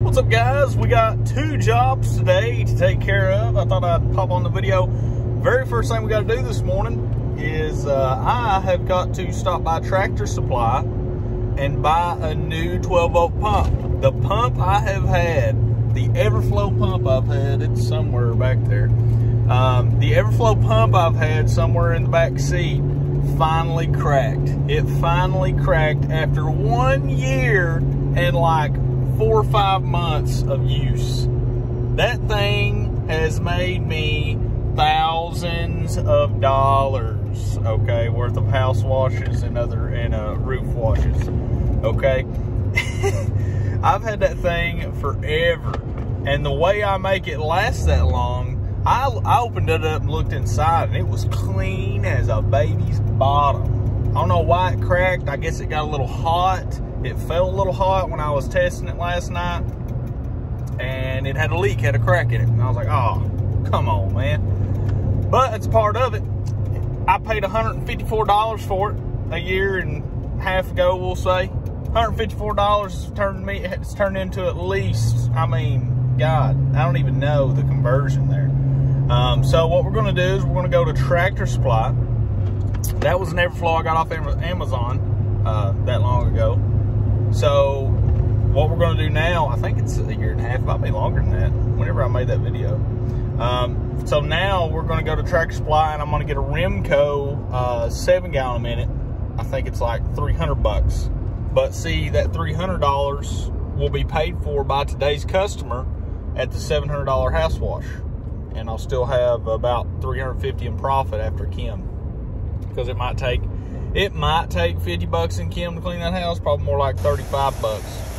What's up guys? We got two jobs today to take care of. I thought I'd pop on the video. Very first thing we got to do this morning is uh, I have got to stop by Tractor Supply and buy a new 12 volt pump. The pump I have had, the Everflow pump I've had, it's somewhere back there. Um, the Everflow pump I've had somewhere in the back seat finally cracked. It finally cracked after one year and like four or five months of use. That thing has made me thousands of dollars, okay, worth of house washes and other and uh, roof washes, okay. I've had that thing forever, and the way I make it last that long, I, I opened it up and looked inside, and it was clean as a baby's bottom. I don't know why it cracked. I guess it got a little hot it felt a little hot when I was testing it last night and it had a leak, had a crack in it. And I was like, oh, come on, man. But it's part of it. I paid $154 for it a year and a half ago, we'll say. $154 turned me, it's turned into at least, I mean, God, I don't even know the conversion there. Um, so what we're gonna do is we're gonna go to Tractor Supply. That was an Everflow I got off Amazon uh, that long ago. So what we're going to do now, I think it's a year and a half, might be longer than that, whenever I made that video. Um, so now we're going to go to Tractor Supply and I'm going to get a Remco uh, seven gallon a minute. I think it's like 300 bucks. But see, that $300 will be paid for by today's customer at the $700 house wash. And I'll still have about 350 in profit after chem. Because it might take it might take 50 bucks in chem to clean that house, probably more like 35 bucks.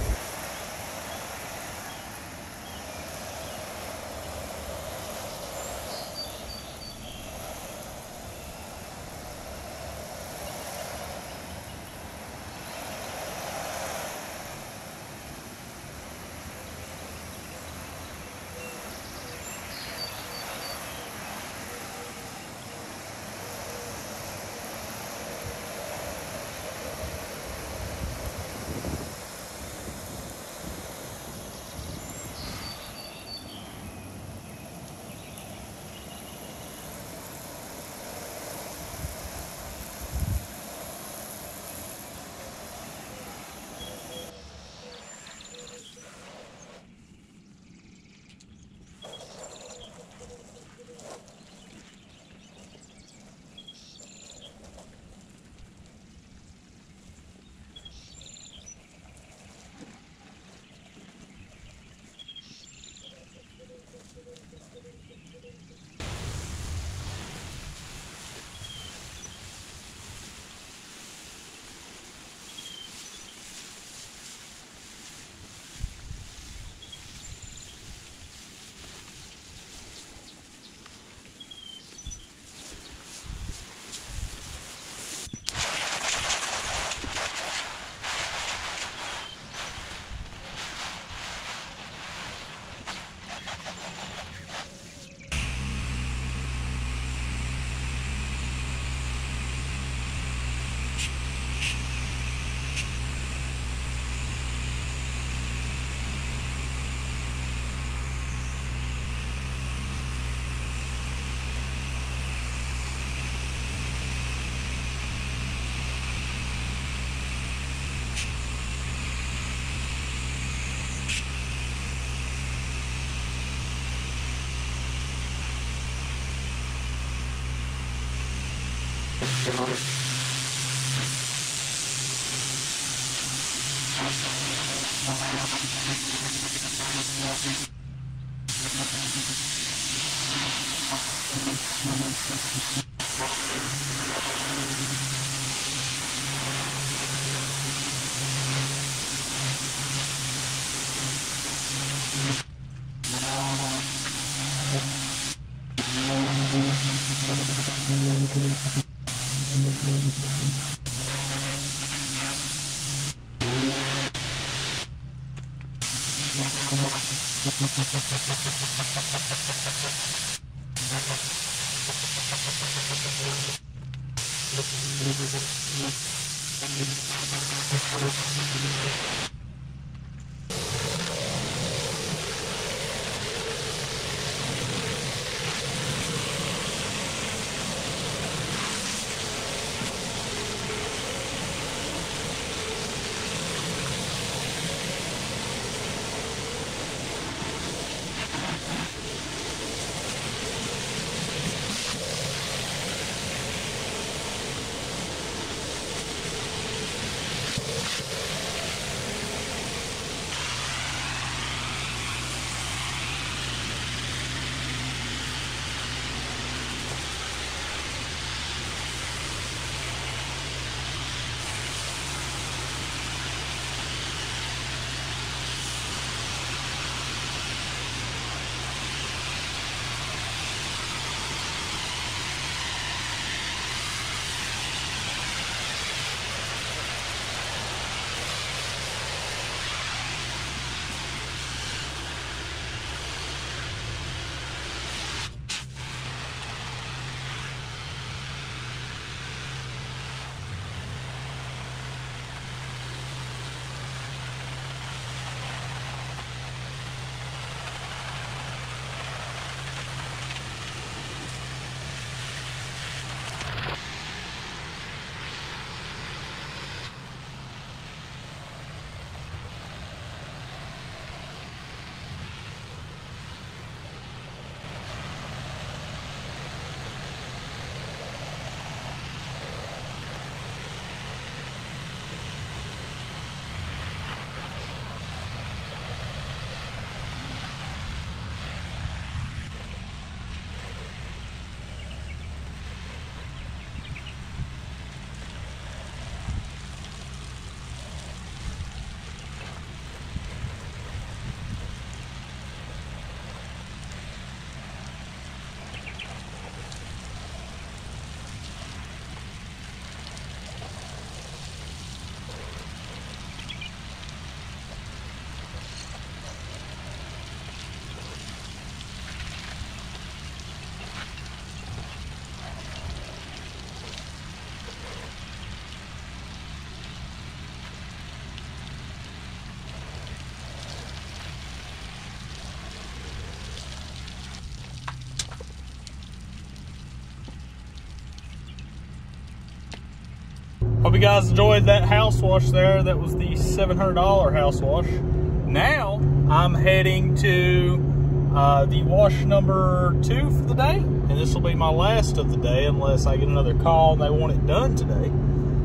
Hope you guys enjoyed that house wash there. That was the $700 house wash. Now I'm heading to uh, the wash number two for the day. And this will be my last of the day unless I get another call and they want it done today.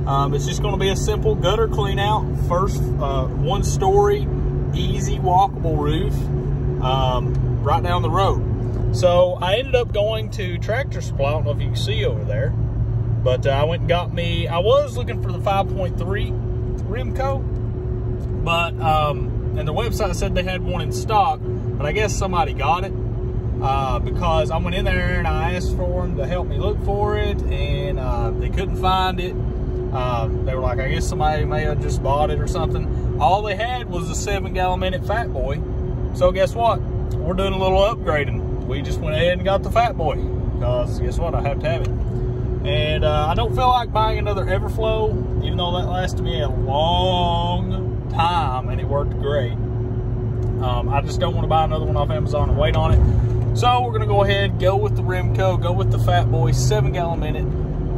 Um, it's just going to be a simple gutter clean out. First, uh, one story, easy walkable roof um, right down the road. So I ended up going to Tractor Supply. I don't know if you can see over there. But uh, I went and got me, I was looking for the 5.3 Remco, but, um, and the website said they had one in stock, but I guess somebody got it. Uh, because I went in there and I asked for them to help me look for it, and uh, they couldn't find it. Uh, they were like, I guess somebody may have just bought it or something. All they had was a seven gallon minute Fat Boy. So guess what? We're doing a little upgrading. We just went ahead and got the Fat Boy because guess what? I have to have it. And uh, I don't feel like buying another Everflow, even though that lasted me a long time and it worked great. Um, I just don't want to buy another one off Amazon and wait on it. So we're going to go ahead, go with the Remco, go with the Fat Boy, 7 gallon minute.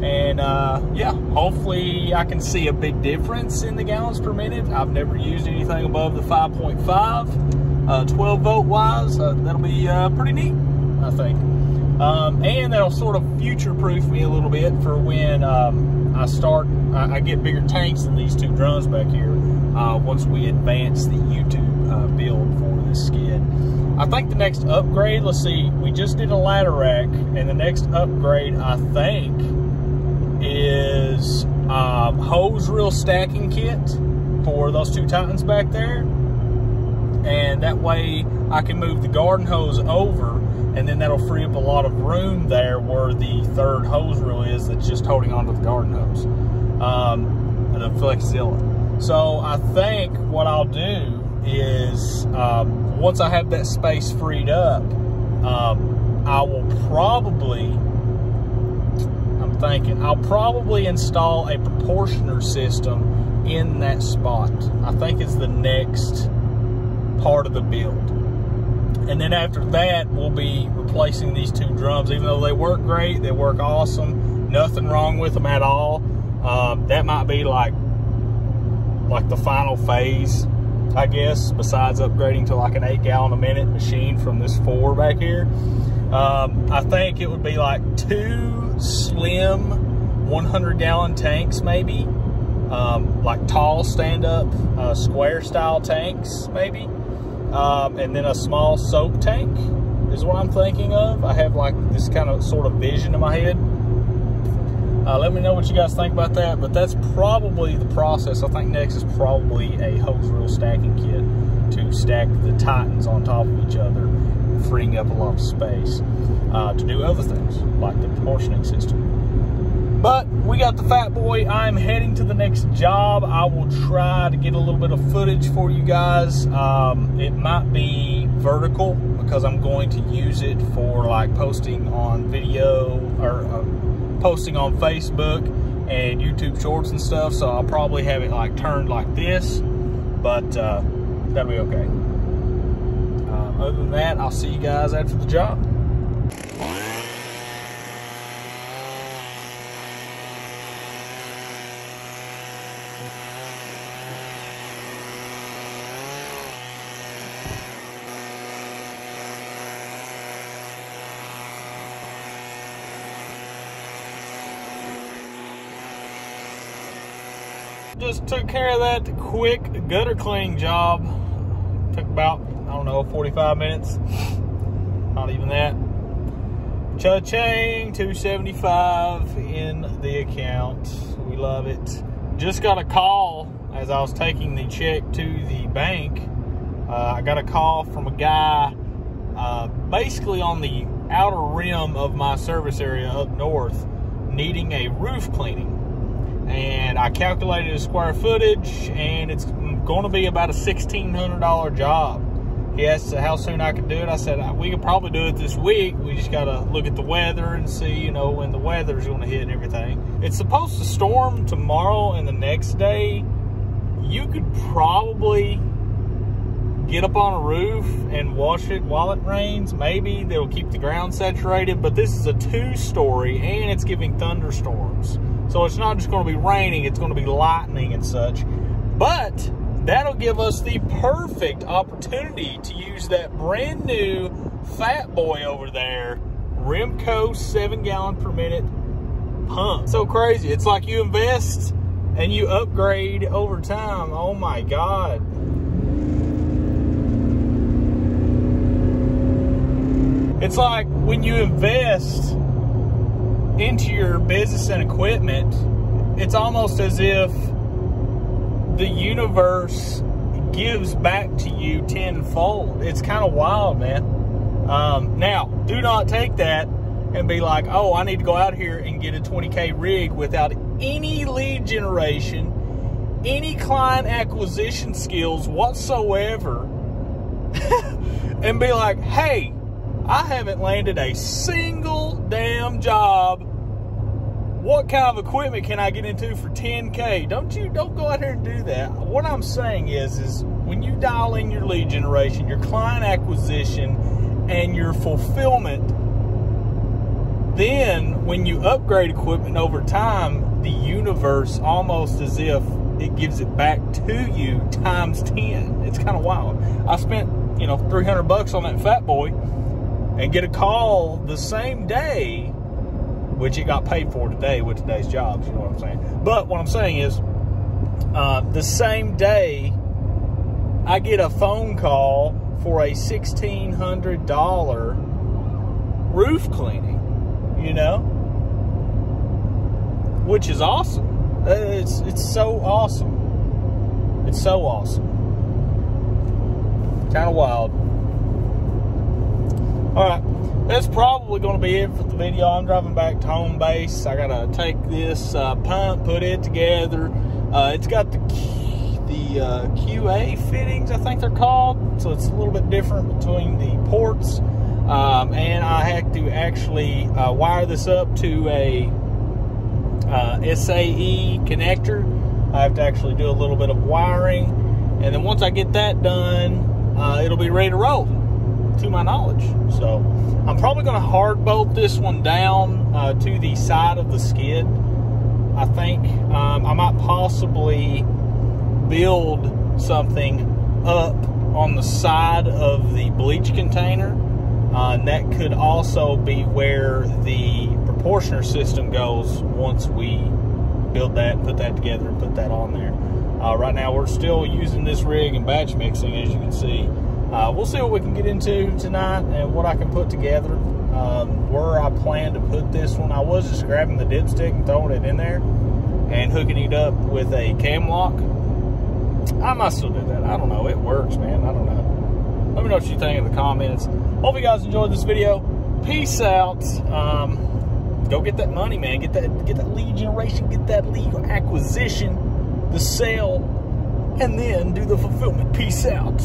And uh, yeah, hopefully I can see a big difference in the gallons per minute. I've never used anything above the 5.5, uh, 12 volt wise. Uh, that'll be uh, pretty neat, I think. Um, and that'll sort of future-proof me a little bit for when um, I start, I, I, get bigger tanks than these two drums back here uh, once we advance the YouTube uh, build for this skid. I think the next upgrade, let's see, we just did a ladder rack, and the next upgrade, I think, is um, hose reel stacking kit for those two Titans back there. And that way I can move the garden hose over and then that'll free up a lot of room there where the third hose reel is that's just holding onto the garden hose, um, the Flexzilla. So I think what I'll do is um, once I have that space freed up, um, I will probably, I'm thinking, I'll probably install a proportioner system in that spot. I think it's the next part of the build. And then after that, we'll be replacing these two drums. Even though they work great, they work awesome, nothing wrong with them at all. Um, that might be like, like the final phase, I guess, besides upgrading to like an eight gallon a minute machine from this four back here. Um, I think it would be like two slim 100 gallon tanks maybe, um, like tall stand up uh, square style tanks maybe um, and then a small soak tank is what I'm thinking of. I have like this kind of sort of vision in my head. Uh, let me know what you guys think about that, but that's probably the process. I think next is probably a hose reel stacking kit to stack the Titans on top of each other, freeing up a lot of space uh, to do other things, like the portioning system. But we got the Fat Boy. I'm heading to the next job. I will try to get a little bit of footage for you guys. Um, it might be vertical because I'm going to use it for like posting on video or uh, posting on Facebook and YouTube shorts and stuff. So I'll probably have it like turned like this, but uh, that'll be okay. Uh, other than that, I'll see you guys after the job. Just took care of that quick gutter cleaning job. Took about, I don't know, 45 minutes. Not even that. Cha-ching, 275 in the account. We love it. Just got a call as I was taking the check to the bank. Uh, I got a call from a guy uh, basically on the outer rim of my service area up north needing a roof cleaning and I calculated the square footage and it's going to be about a $1,600 job. He asked how soon I could do it. I said, we could probably do it this week. We just got to look at the weather and see, you know, when the weather's going to hit and everything. It's supposed to storm tomorrow and the next day. You could probably get up on a roof and wash it while it rains. Maybe they'll keep the ground saturated, but this is a two story and it's giving thunderstorms So it's not just going to be raining, it's going to be lightning and such. But that'll give us the perfect opportunity to use that brand new Fat Boy over there, Remco 7 gallon per minute pump. So crazy. It's like you invest and you upgrade over time. Oh my God. It's like when you invest into your business and equipment, it's almost as if the universe gives back to you tenfold. It's kind of wild, man. Um, now, do not take that and be like, oh, I need to go out here and get a 20K rig without any lead generation, any client acquisition skills whatsoever, and be like, hey, I haven't landed a single damn job. What kind of equipment can I get into for 10K? Don't you, don't go out here and do that. What I'm saying is, is when you dial in your lead generation, your client acquisition, and your fulfillment, then when you upgrade equipment over time, the universe almost as if it gives it back to you times 10. It's kind of wild. I spent, you know, 300 bucks on that fat boy and get a call the same day, which it got paid for today with today's jobs, you know what I'm saying? But what I'm saying is, uh, the same day, I get a phone call for a $1,600 roof cleaning, you know? Which is awesome. It's, it's so awesome. It's so awesome. Kind of wild. All right, that's probably going to be it for the video. I'm driving back to home base. I got to take this uh, pump, put it together. Uh, it's got the the uh, QA fittings, I think they're called. So it's a little bit different between the ports. Um, and I had to actually uh, wire this up to a uh, SAE connector. I have to actually do a little bit of wiring. And then once I get that done, uh, it'll be ready to roll to my knowledge. So I'm probably going to hard bolt this one down uh, to the side of the skid. I think um, I might possibly build something up on the side of the bleach container. Uh, and that could also be where the proportioner system goes once we build that, and put that together, and put that on there. Uh, right now, we're still using this rig and batch mixing, as you can see. Uh, we'll see what we can get into tonight and what I can put together. Um, where I plan to put this one, I was just grabbing the dipstick and throwing it in there and hooking it up with a cam lock. I might still do that. I don't know. It works, man. I don't know. Let me know what you think in the comments. Hope you guys enjoyed this video. Peace out. Um, go get that money, man. Get that, get that lead generation. Get that lead acquisition, the sale, and then do the fulfillment. Peace out.